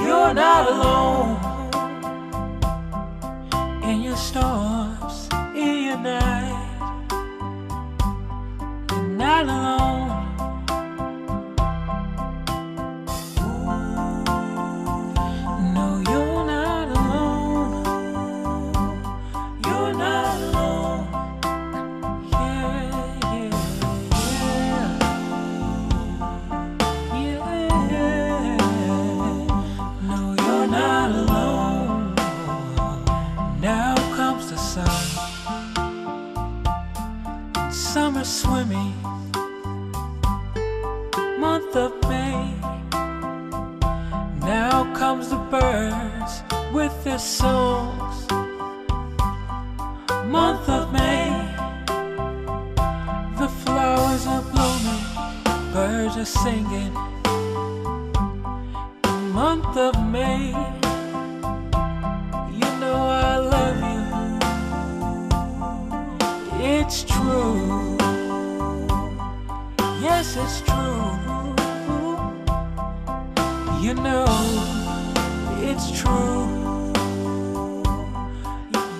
You're not alone in your storm. It's true. Yes, it's true. You know, it's true.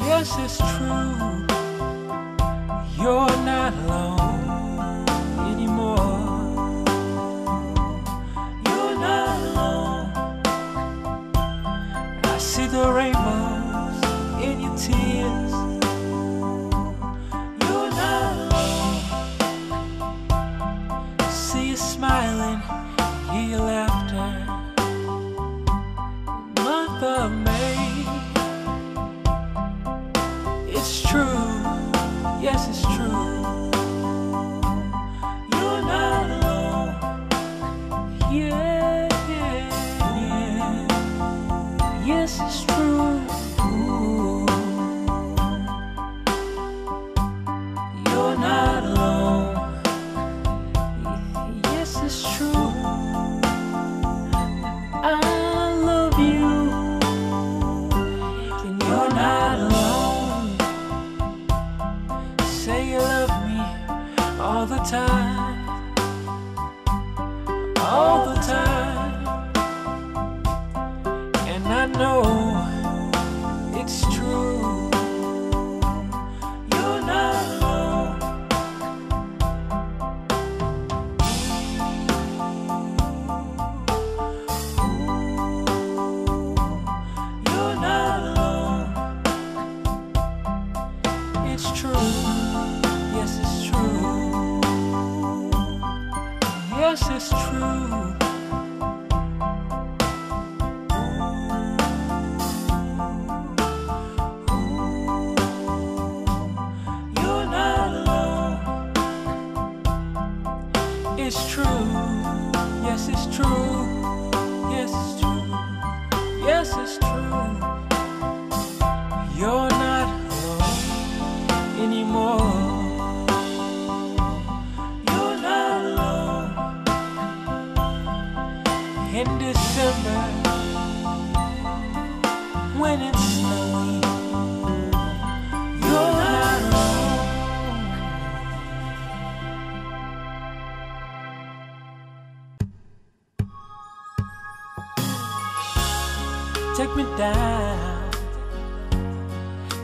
Yes, it's true. You're not alone. was true.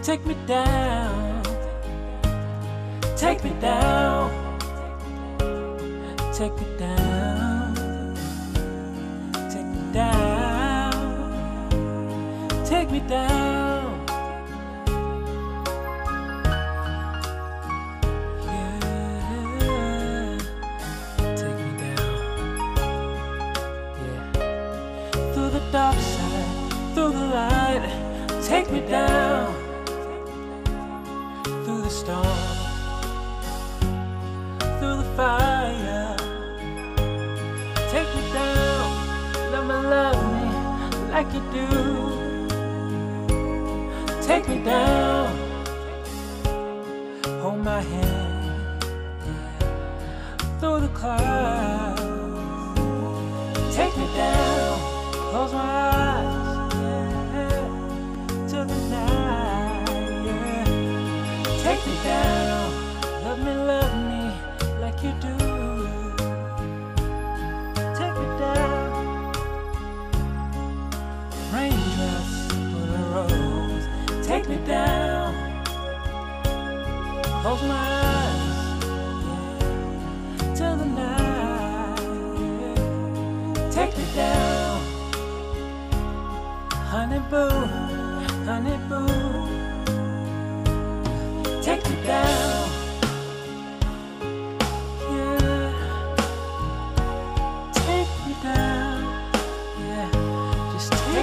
Take me down. Take me down. Take me down. Take me down. Take me down. Yeah. Take me down. Yeah. Through the dark side, through the light, take me down the storm, through the fire. Take me down, let me love me like you do. Take me down, hold my hand through the clouds. Take me down, close my eyes. podcast.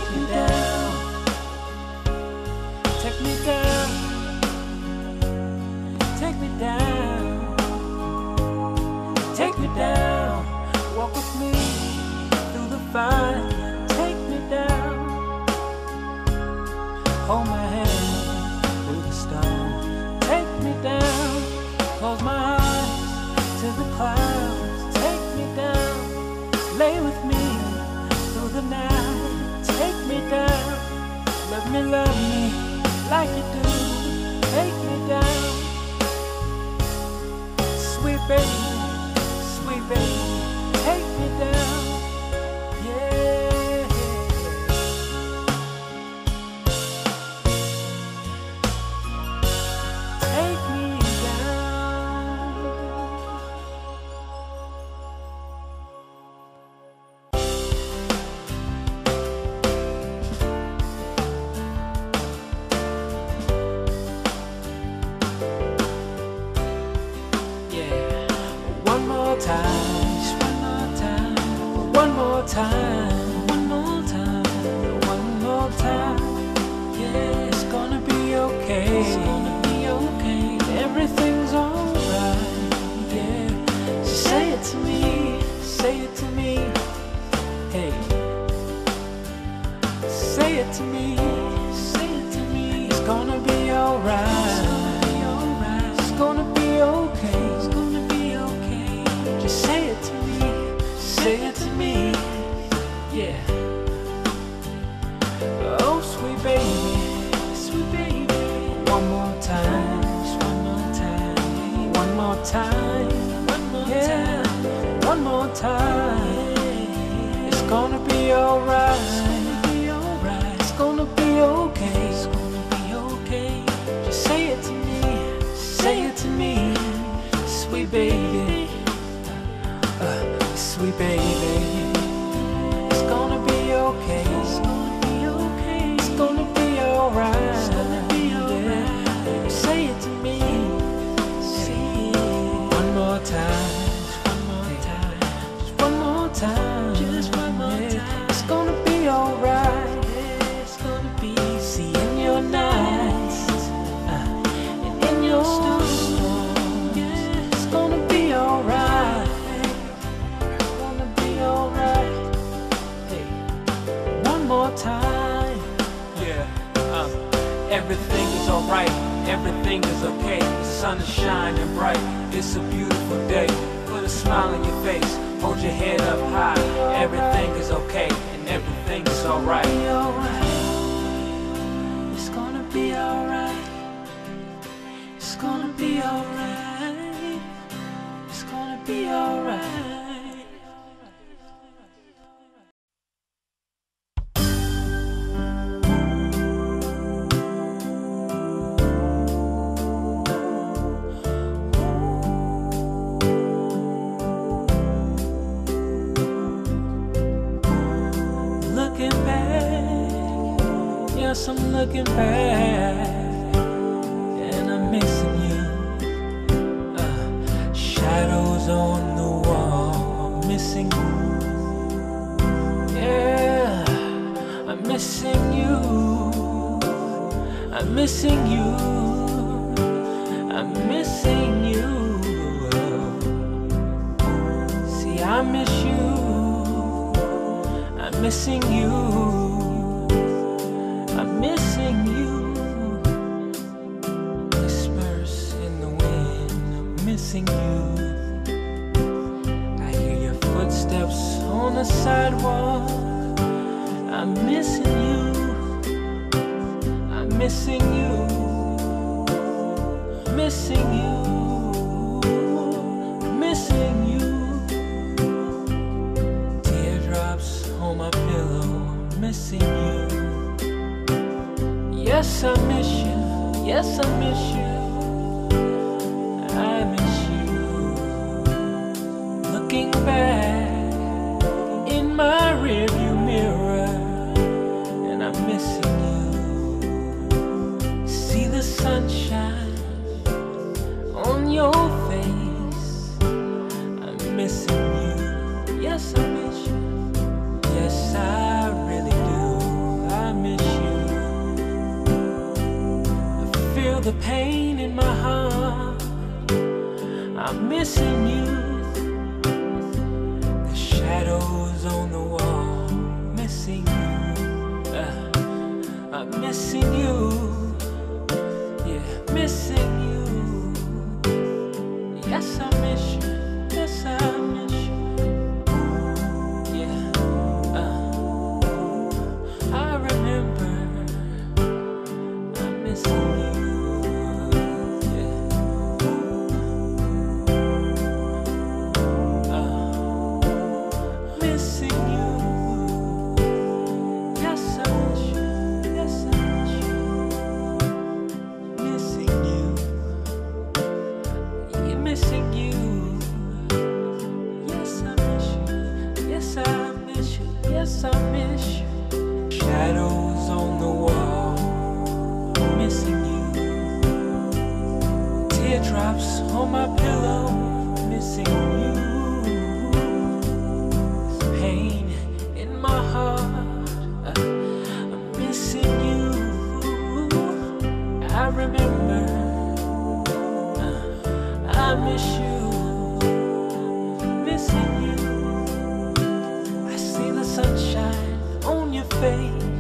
breaking down. me, love me like you do. me, sweet baby, uh, sweet baby. is shining bright. It's a beautiful day. Put a smile on your face. Hold your head up high. looking past, and I'm missing you. Uh, shadows on the wall, I'm missing you. Yeah, I'm missing you. I'm missing you. missing you, missing you, missing you. Teardrops on my pillow, missing you. Yes, I miss you. Yes, I miss you. ligação. yes, I miss you. Shadows on the wall, missing you. Teardrops on my pillow. face